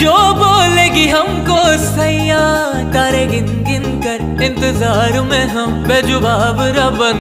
जो बोलेगी हमको सैया तारे गिन गिन कर इंतज़ार में हम बेजुबाब रबन